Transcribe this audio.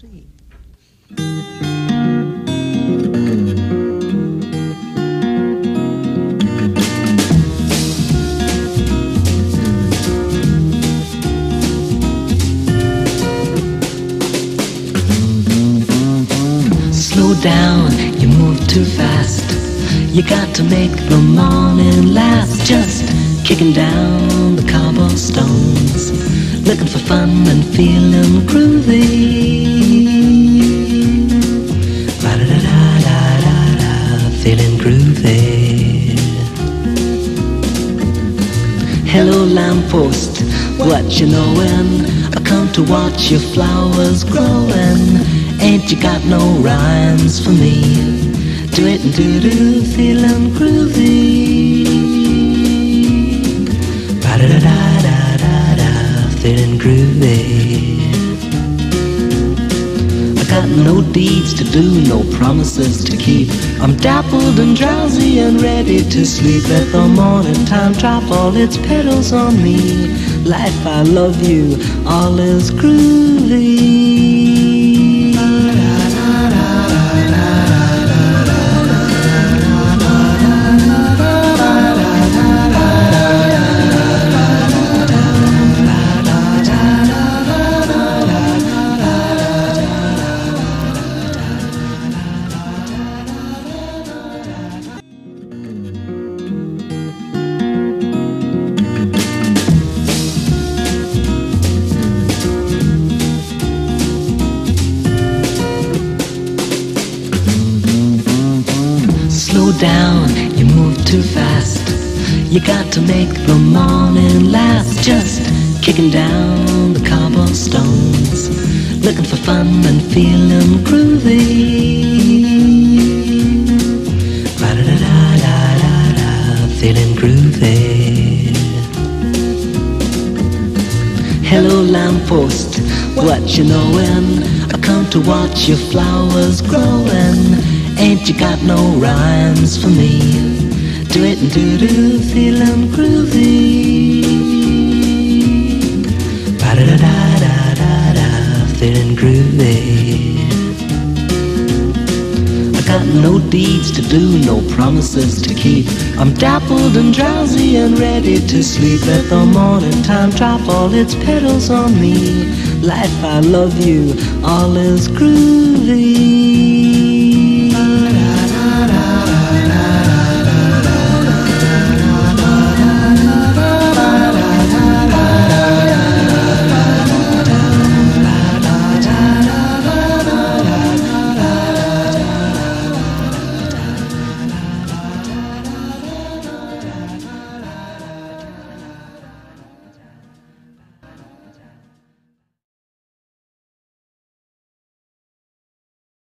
three. Slow down, you move too fast. You got to make the morning last. Just kicking down the cobblestones, looking for fun and feeling groovy. Hello lamppost, what you knowin'? I come to watch your flowers growin'. Ain't you got no rhymes for me? Do it and do do, feelin' groovy. Da da da da da da, feelin' groovy. Got no deeds to do, no promises to keep. I'm dappled and drowsy and ready to sleep. Let the morning time drop all its petals on me. Life, I love you, all is groovy. Down, you move too fast. You got to make the morning last. Just kicking down the cobblestones, looking for fun and feeling groovy. Ba-da-da-da-da-da, feeling groovy. Hello lamppost, what you knowin'? I come to watch your flowers growin'. Ain't you got no rhymes for me? Do it and do do, feelin' groovy. Ba da da da da da da, feelin' groovy. I got no deeds to do, no promises to keep. I'm dappled and drowsy and ready to sleep. Let the morning time drop all its petals on me. Life, I love you, all is groovy.